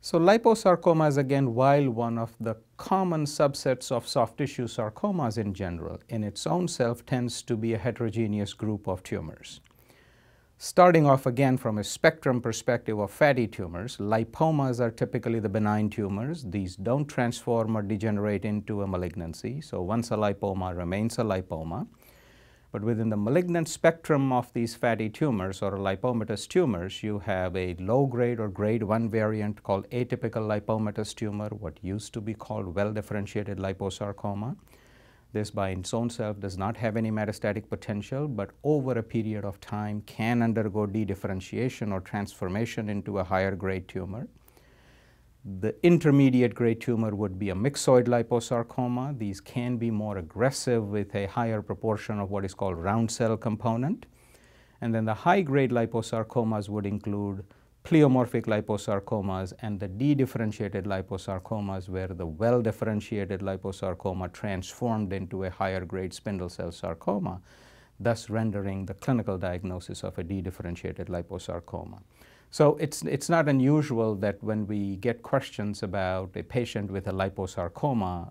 So liposarcoma is again, while one of the common subsets of soft tissue sarcomas in general, in its own self tends to be a heterogeneous group of tumors. Starting off again from a spectrum perspective of fatty tumors, lipomas are typically the benign tumors. These don't transform or degenerate into a malignancy. So once a lipoma remains a lipoma. But within the malignant spectrum of these fatty tumors or lipomatous tumors, you have a low grade or grade 1 variant called atypical lipomatous tumor, what used to be called well differentiated liposarcoma. This by its own self does not have any metastatic potential, but over a period of time can undergo dedifferentiation or transformation into a higher grade tumor. The intermediate grade tumor would be a myxoid liposarcoma. These can be more aggressive with a higher proportion of what is called round cell component. And then the high grade liposarcomas would include pleomorphic liposarcomas and the dedifferentiated liposarcomas where the well-differentiated liposarcoma transformed into a higher grade spindle cell sarcoma, thus rendering the clinical diagnosis of a dedifferentiated liposarcoma. So it's, it's not unusual that when we get questions about a patient with a liposarcoma,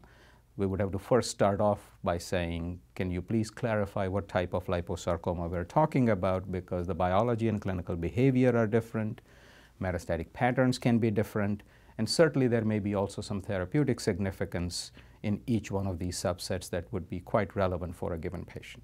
we would have to first start off by saying, can you please clarify what type of liposarcoma we're talking about? Because the biology and clinical behavior are different. Metastatic patterns can be different, and certainly there may be also some therapeutic significance in each one of these subsets that would be quite relevant for a given patient.